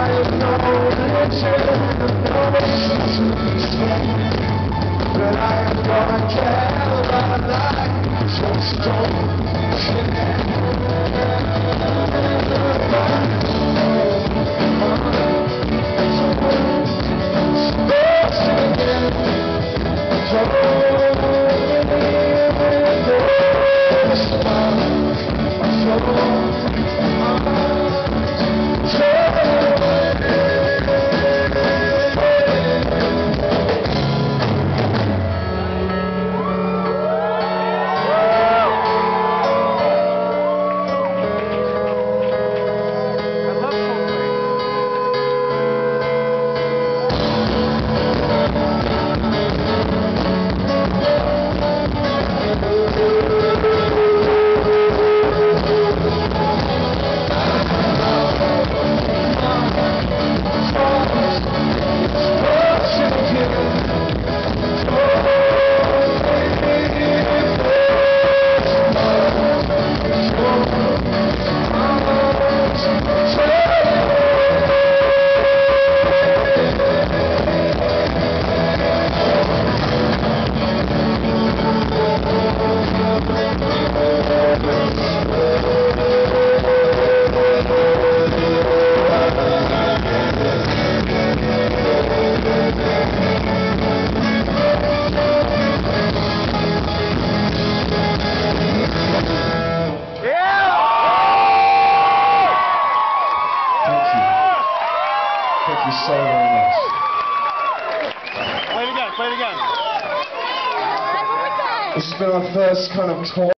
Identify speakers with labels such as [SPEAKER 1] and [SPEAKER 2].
[SPEAKER 1] I am gonna tell been our first kind of tour.